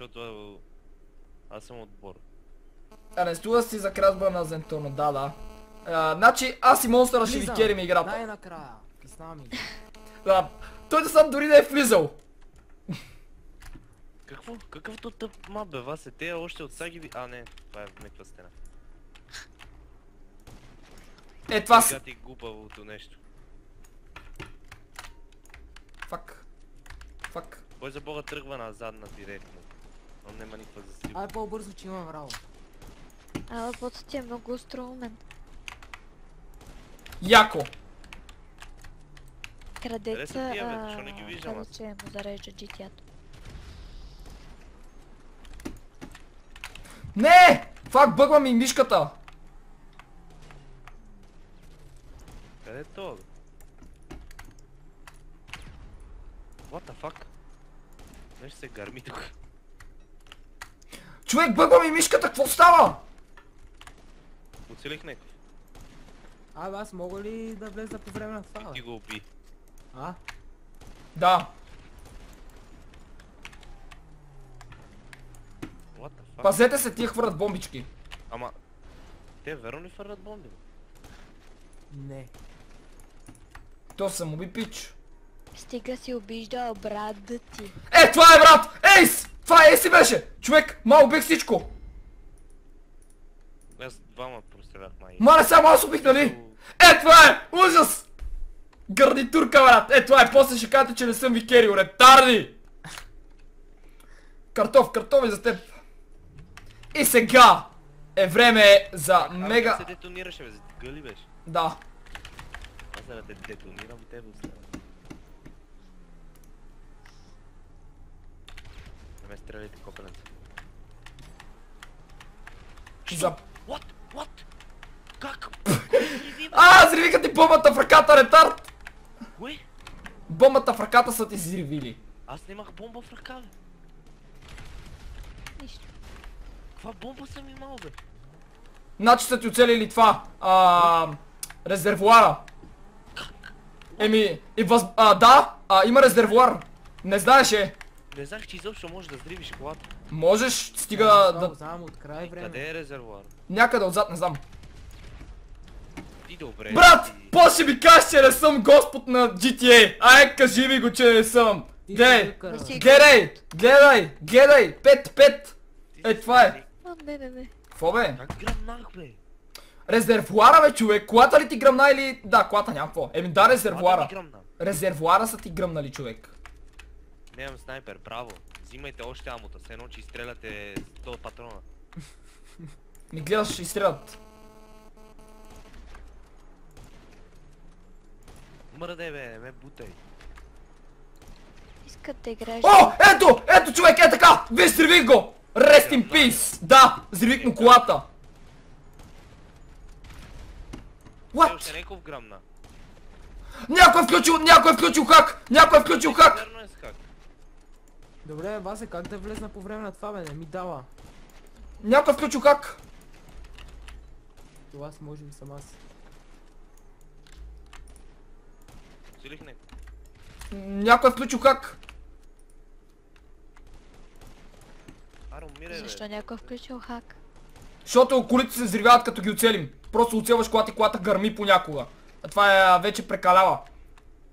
защото аз съм отбор. Арестува си за кражба на Зентурно, да, да. А, значи аз и монстъра ще ви керим играта. Най-накрая. С нами. Да. Той да сам дори да е влизал. Какво? Какъвто тъп мап бе, вас е те още от саги ви... А не, това е в някаква стена. Е, това с... Сега ти глупавото нещо. Фак. Фак. Кой за бога тръгва назад на директно? Он няма никаква засилка. Ай по-бързо, че имам работа. Ала ботът ти е много остроумен. Яко. Крадеца, че му зарежда GTA-то. Не! Фак, бъгва ми мишката. Къде е то, бе? What the fuck? Нещо се гърми тук. Човек, бъгва ми мишката, какво става? Оцелих някакъв. Абе аз мога ли да влеза по време на това, Ти го уби. А? Да. Пазете се, тия хвърлят бомбички. Ама... Те верно ли фърлят бомби? Не. То съм уби пич. Стига си обиждал брат да ти. Е, това е брат! Ейс! Това е Ейси беше! Човек, ма убих всичко! Аз двама прострелях май. Мале, само аз убих, нали? Е, това е! Ужас! Гарнитурка, брат! Е, това е! После ще кажете, че не съм ви керил, ретарди! Картоф, картофи за теб! И сега е време за Мега... се детонираше, бе, за гъли беше. Да. Аз да те детонирам тебе, остава. Не ме стреляйте, копеленца. За... What? What? Как? А, взривиха ти бомбата в ръката, ретард! Кое? Бомбата в ръката са ти взривили. Аз нямах бомба в ръка, бе. Нищо. Каква бомба съм имал, бе? Значи са ти оцелили това. А, резервуара. Еми, и въз... А, да, а, има резервуар. Не знаеше. Не знаех, че изобщо можеш да взривиш колата. Можеш, стига да... знам от край време. Къде е резервуар? Някъде отзад, не знам. Ти добре. Брат, ти- после ми кажеш, че не съм господ на GTA. Ай, кажи ми го, че не съм. Гледай, гледай, гледай, гледай, пет, пет. Е, това е. не, не, не. Какво бе? Как гръмнах, бе? Резервуара бе, човек. Колата ли ти гръмна или... Да, колата няма какво. Еми да, резервуара. Резервуара са ти гръмнали, човек. Нямам снайпер, браво. Взимайте още амота, все едно, че изстреляте 100 патрона. Ми гледаш, ще изстрелят. Мърде, бе, не ме бутай. Искат да играеш. О, ето, ето човек, е така. Виж, взривих го. Rest in peace. Да, взривих му колата. Все още What? някакъв гръмна. Някой е включил, някой е включил хак. Някой е включил хак. Верно е с хак. Добре, Васе, как да влезна по време на това, бе? Не ми дава. Някой е включил хак. Това аз може би съм аз. Целих някакъв. Е хак. Аро, умирай, бе. Защо някой е включил хак? Защото колите се взривяват като ги оцелим. Просто оцелваш колата и колата гърми понякога. А това е вече прекалява.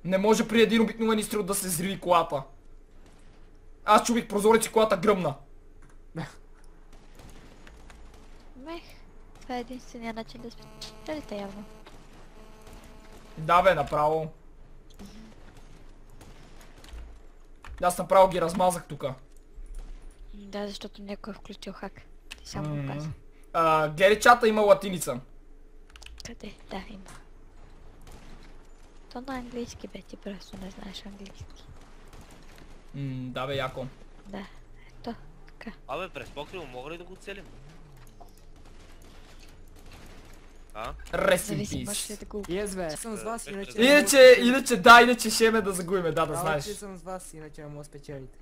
Не може при един обикновен изстрел да се взриви колата. Аз чубих прозорец и колата гръмна. Мех. Това е единствения начин да спечелите явно. Да бе, направо. Аз направо ги размазах тука. Да, защото някой е включил хак. Ти само го каза. А, Гери чата има латиница. Къде? Да, има. То на английски бе, ти просто не знаеш английски. М, да бе, яко. Да, ето, така. Абе, през покрива мога ли да го целим? А? Зависи, можеш ли peace. да го... Yes, бе. Съм с вас, иначе... мога Иначе, да- иначе да, иначе ще ме да загубиме, да, да Право, знаеш. че съм с вас, иначе не мога да спечелите.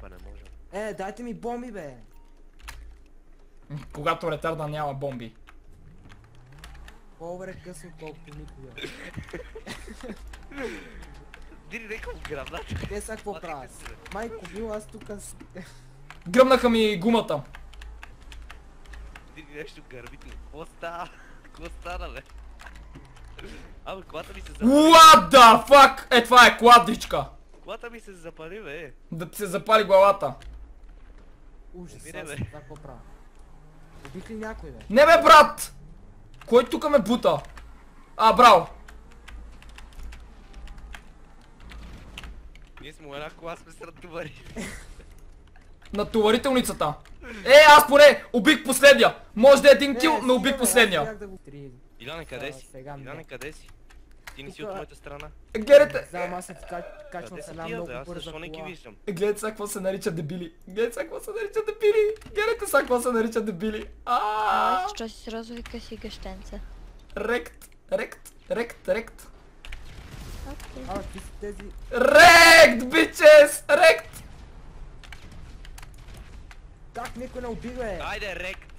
Па не може. Е, дайте ми бомби, бе. Когато ретарда няма бомби. По-добре късно, колкото никога. Дири някакъв гръмна. Те са какво правят? Майко, бил аз тук. Гръмнаха ми гумата. Види нещо гърбитно. Какво става? Какво стана, бе? Абе, колата ми се запали. What the fuck? Е, това е кладичка. Колата ми се запали, бе. Да ти се запали главата. Ужас, аз това какво правя? Убих ли някой, бе? Не бе, брат! Кой тук ме бута? А, браво! Сме една кола, сме сред товари. На товарителницата. Е, аз поне убих последния. Може да е един кил, но убих последния. Иляне, къде си? Иляне, да. къде си? Ти не си от моята страна. Гледайте, Знам, аз се качвам с една много бърза кола. гледайте сега какво се нарича дебили. Гледайте сега какво се нарича дебили. Гледайте сега какво се нарича дебили. А, А, що си с розови къси гъщенца? рект, рект, рект, рект. А, ти си тези... Рект, бичес! Рект! Как никой не уби, бе? Айде, рект!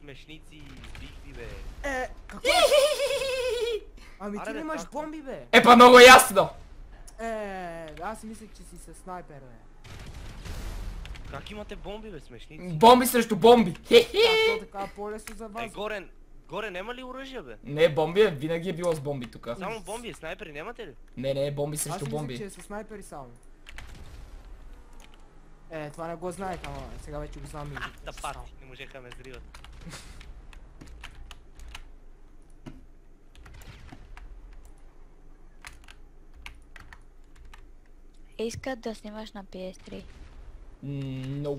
Смешници, избихви, бе. Е, какво? Ами ти имаш как? бомби, бе? Е, па много ясно. Е, аз мислех, че си с снайпер, бе. Как имате бомби, бе, смешници? Бомби срещу бомби. Хе-хе. А, то така по-лесно за Е, вас. Горе, няма ли оръжие, бе? Не, бомби е, винаги е било с бомби тук. Само бомби, снайпери нямате ли? Не, не, бомби Аз срещу бомби. че е с снайпери само. Е, това не го знаех, ама сега вече го знам и... Да пат, не можеха да ме зриват. Искат да снимаш на PS3. No.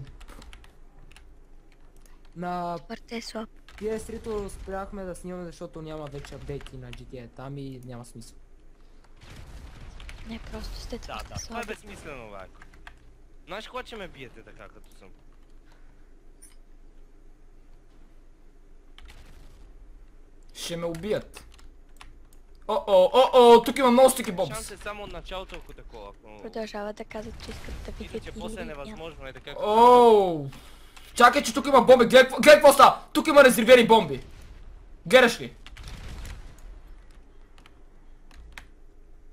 На Твърде слаб. PS3-то спряхме да снимаме, защото няма вече апдейти на GTA там и няма смисъл. Не, просто сте Да, да, това е безсмислено, вако. Знаеш кога че ме биете така, като съм? Ще ме убият. О-о, о-о, тук има много стики Шанс бобс. е само от началото, ако такова. Ако... Продължават да казват, че искат да видят Иначе после е невъзможно, е така. Оу. Чакай, че тук има бомби. Гледай, какво- гледай какво става. Тук има резервирани бомби. Гледаш ли?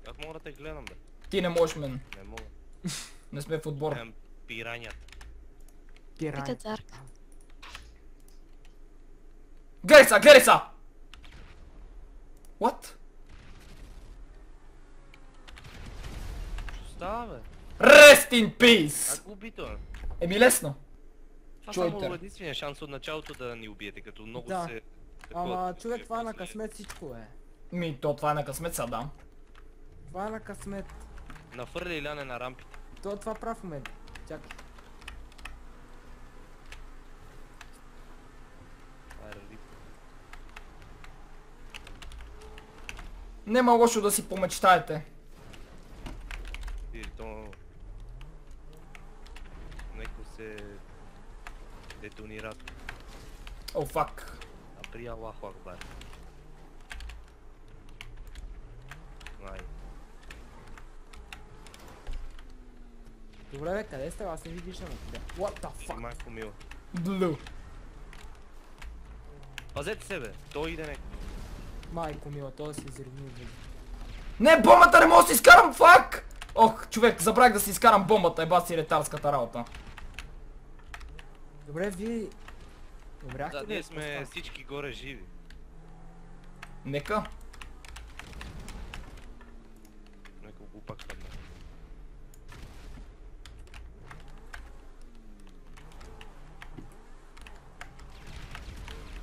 Как мога да те гледам, бе? Ти не можеш мен. Не мога. Не сме в отбор. Гледам пиранята. Пирани. Питат Зарк. Гледай са, гледай са! What? Що става, бе? Rest in peace! Как го уби това? Еми лесно. Това Чуйте. само единствения шанс от началото да ни убиете, като много Да. се... Ама човек, това е на късмет всичко, бе. Ми, то това е на късмет са, да. Това е на късмет. Нафърля Иляне на рампите. То това прав в момента. Чакай. Е. Нема лошо да си помечтаете. И то... Неко се... Детонират. О, фак. Апри Аллаху Акбар. Ай. Добре, бе, къде сте? Аз не ви виждам. Къде? What the fuck? майко мила. Блю. Пазете се, бе. Той иде не... Майко мила, той се изревни. бе. Не, бомбата не мога да си изкарам, фак! Ох, човек, забравих да си изкарам бомбата, еба си ретарската работа. Добре, вие... Добряхте Да, ние сме става? всички горе живи. Нека. Нека го пак падне.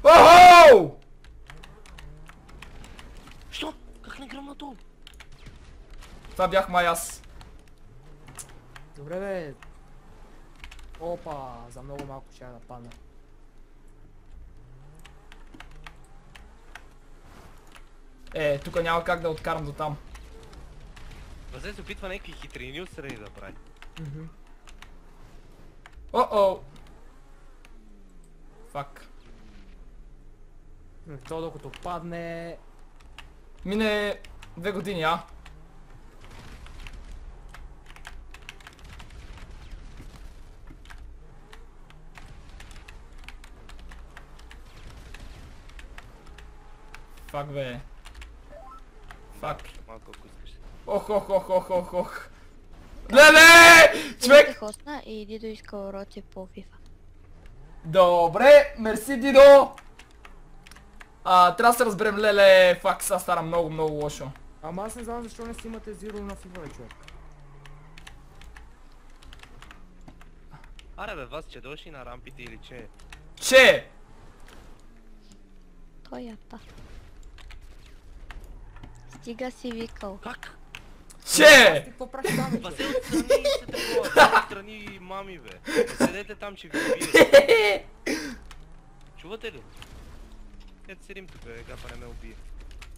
Охо! Що? Как не гръмна долу? Това бях май аз. Добре, бе. Опа, за много малко ще я да падна. Е, тук няма как да откарам до там. Възе се опитва някакви хитрини отстрани да прави. О-о! Фак. То докато падне... Мине две години, а? Фак бе. Фак. Малко ако искаш. Ох, ох, ох, ох, ох, ох. Леле! Човек! Те хостна и Дидо иска уроци по FIFA. Добре, мерси Дидо! А, трябва да се разберем, леле, фак, сега стара много, много лошо. Ама аз не знам защо не си имате зиро на FIFA, човек. Аре бе, вас че дошли на рампите или че? Че! Той ята. Стига си викал. Как? Че! Ти какво правиш там, бе, отстрани и се такова, отстрани мами бе. Седете там, че ви убие. Чувате ли? Ето седим тук бе, гапа не ме убие.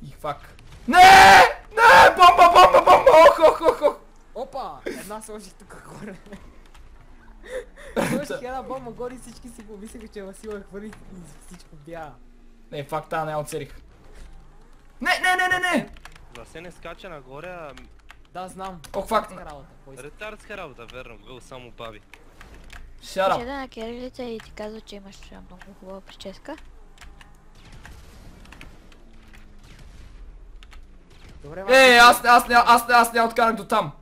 И фак. Не! Не! Бомба, бомба, бомба! Ох, ох, ох, ох! Опа! Една сложих тук горе. Сложих една бомба горе и всички си помислиха, че Васила е хвърли и всичко бяга. Не, фак, тази не я. Не, не, не, не, не! За се не скача нагоре, а Да, знам. Ох, фак. Така работа. кой иска? ретардска работа, верно, гъл само баби. Шара. Седа на кирилица и ти казва, че имаш много хубава прическа. Добре, Е, аз, аз, аз, аз, аз няма откарах до там.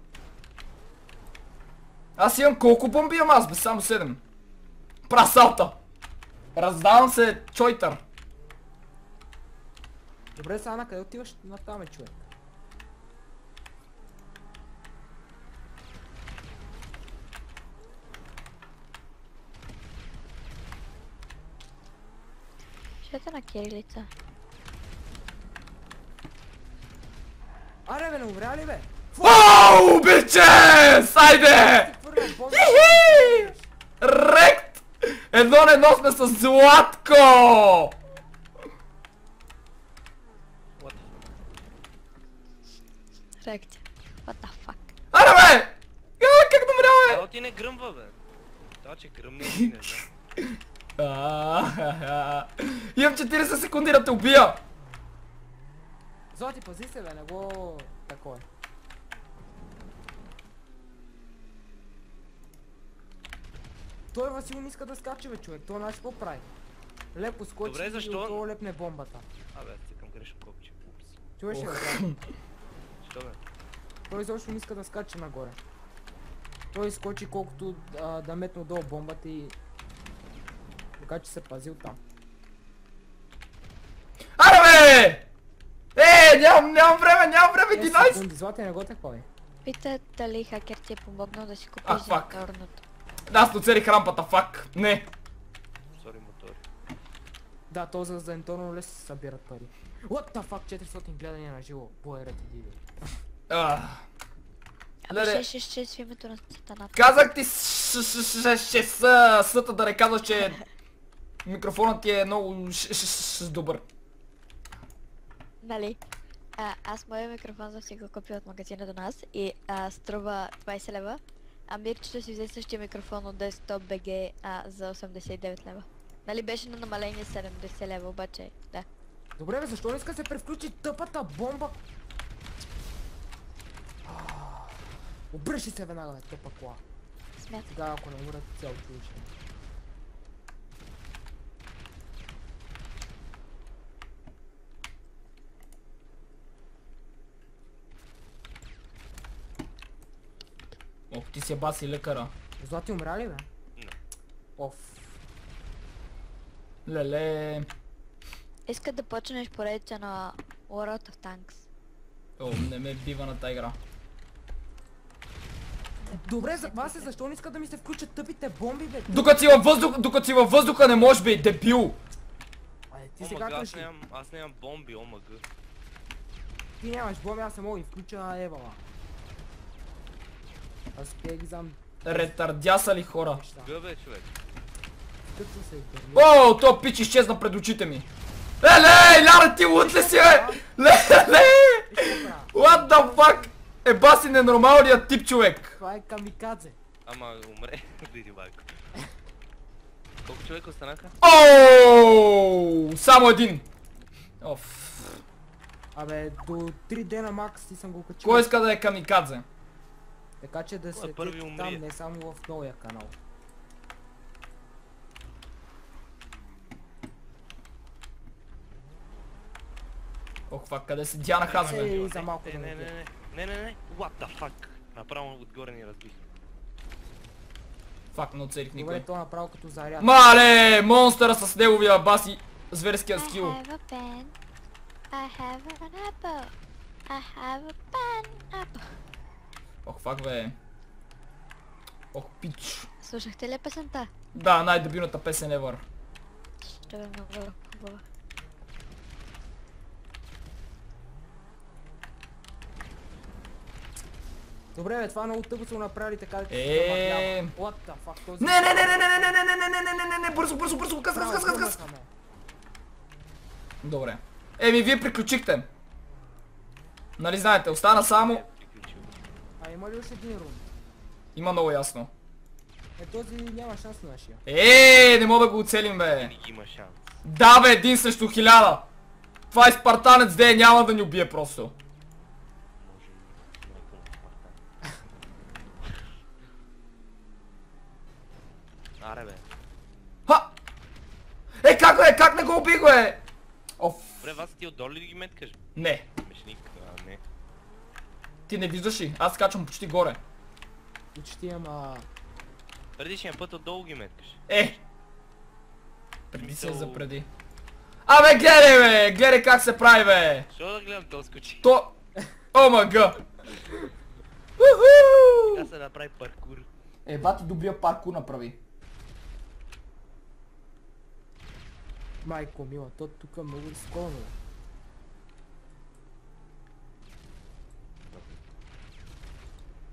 Аз имам колко бомби имам аз, бе, само 7. Прасалта! Раздавам се чойтър. Добре, сега на къде отиваш на там, е, човек? Седа на кирилица. Аре, бе, не умря ли, бе? Вау, бичес! Айде! Хвърля бомба. Хи-хи! Рект! Едно на едно сме с Златко! What? Реакция. What the fuck? Аре бе! А, как да умря, Ела ти не гръмва бе. Това че гръмне ти не знам. Имам 40 секунди да те убия! Злати, пази се, бе, не го... Такова е. Той Васил не иска да скача, бе, човек. Той знаеш какво прави? Лепо скочи Добре, и защо? отдолу лепне бомбата. Абе, аз цъкам грешно копче. Чуваш ли, бе? Що бе? Той изобщо не иска да скача нагоре. Той скочи колкото а, да метне отдолу бомбата и... Така че се пазил там. Аре бе! Е, нямам, нямам време, нямам време, Е, 11! секунди, Злати не го такова е. Пита дали хакер ти е помогнал да си купиш фак. моторното. Аз доцелих рампата, фак. Не. Сори мотори. Да, то за Зенторно лес се събират пари. What the fuck, 400 гледания на живо. Боерът ти диви. А, Ама Леле. ще ще ще в името на сатаната. Казах ти ще са съта да не казваш, че микрофонът ти е много добър. Нали? А, аз моя микрофон съм си го купил от магазина до нас и а, струва 20 лева. А Мирчето си взе същия микрофон от Desktop BG а, за 89 лева. Нали беше на намаление 70 лева, обаче да. Добре, бе, защо не иска се превключи тъпата бомба? Обръщи се веднага, бе, тъпа кола. Смятай. Тогава, ако не умрат, цяло чудище. Ох, ти си баси лекара. Злати умря ли, бе? Не. Оф. Леле. Искат да почнеш поредица на World of Tanks. О, не ме бива на тази игра. Добре, за вас е защо не иска да ми се включат тъпите бомби, бе? Докато си във въздух, докато си във въздуха не можеш бе, дебил! Ай, ти сега кажи. нямам, аз нямам бомби, омага. Ти нямаш бомби, аз не мога да ги включа Евала. Аз пия ги знам Ретардяса ли хора? Гъбе, човек. О, то пич изчезна пред очите ми. Леле, ляра ти лут ли си бе? Леле! What the fuck? Е баси ненормалният тип човек. Това е камикадзе. Ама умре, види майко. Колко човека останаха? Ооо, само един. Оф. Абе, до 3 дена макс ти съм го качил. Кой иска да е камикадзе? Така че да Кой се първи там, не само в новия канал. Ох, фак, къде се Диана Хазбе? Ей, за малко Не, да не, ме не, не, не, не, what the fuck? Направо отгоре ни разбих. Фак, не оцелих никой. Добре, то направо като заряд. Мале, монстъра с неговия баси зверския I скил. have a pen. I have an apple. I have a pen apple. Ох, фак бе. Ох, пич. Слушахте ли песента? Да, най-дебилната песен ever. Ще е много хубава. Добре, бе, това много тъпо са го направили така, Е. What the fuck, този... Не, не, не, не, не, не, не, не, не, не, не, не, не, не, бързо, бързо, бързо, газ, газ, газ, газ, газ. Добре. Еми, вие приключихте. Нали знаете, остана само... Е. А има ли още един рун? Има много ясно. Е, този няма шанс на нашия. Е, не мога да го оцелим, бе. Има шанс. Да, бе, един срещу хиляда. Това е спартанец, де няма да ни убие просто. Може и майко на Спартан. Аре бе. Ха! Е, как бе, как не го убих, бе? Оф, Добре, вас ти отдолу ли ги меткаш? не. Мешник, а не. Ти не виждаш ли? Аз качвам почти горе. Почти ама... Предишния път отдолу ги меткаш. Е! Преди се Смисъл- за преди. Абе, гледай, бе! Гледай как се прави, бе! Що да гледам то скочи? То... О, мага! Уху! Така се направи паркур. Е, бати добрия паркур направи. Майко мила, то тук е много рисковано. бе.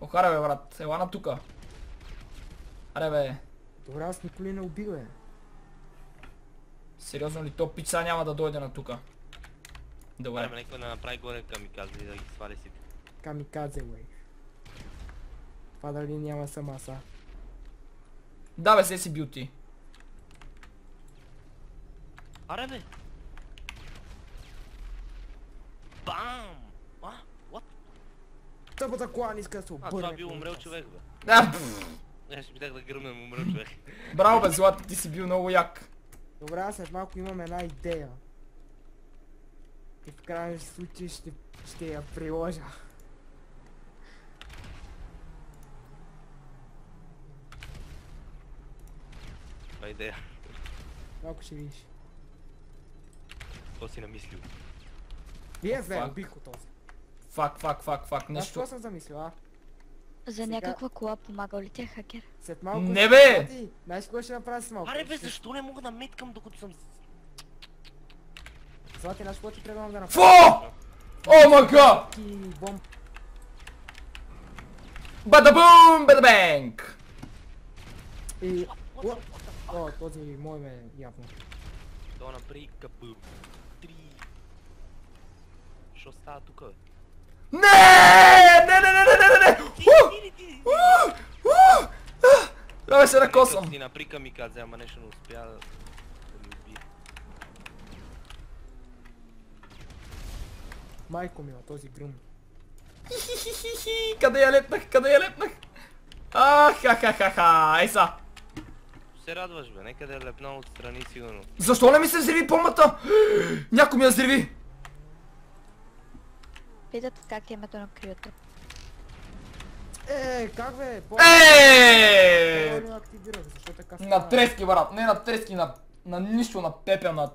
Охаре, бе, брат. Ела на тука. Аре, бе. Добре, аз никой не убих, бе. Сериозно ли? То пица няма да дойде на тука. Добре, Добре. нека да направи горе камиказе и да ги свали си. Камикадзе, бе. Това дали няма сама са. Да, бе, се си бил ти. Аре бе! Бам! А, what? Тъпата кола не иска да се А, обърне. това бил умрел човек бе. Пф. Не, ще бях да гръмнем умрел човек. Браво, бе, Злата, ти си бил много як. Добре, аз след малко имам една идея. И в крайен случай ще, ще я приложа. Това е идея. Малко ще видиш. Какво си намислил? Вие вен, бих от този. Фак, фак, фак, фак, нещо. Какво съм замислил, а? За някаква кола помагал ли ти е хакер? След малко... Не бе! Знаеш какво ще направя с малко? Аре бе, защо не мога да меткам докато съм... Злати, знаеш какво ти е трябва да направя? ФО! О мага! Бомб! Бадабум, бадабенг! И... О, този мой ме е явно. Дона при капъм. 3. Що става тук, бе? Не! Не, не, не, не, не, не, не! Давай се накосам! Ти наприка ми каза, ама нещо не успя да... Майко мила, този гръм. Къде я лепнах? Къде я лепнах? А, ха-ха-ха-ха! Ей са! Се радваш бе, нека да е лепнал отстрани сигурно. Защо не ми се взриви помата? Някой ми я взриви. Питат как е името на криото. Е, как бе? Е! На трески, брат, не на трески, на, на нищо, на пепел, на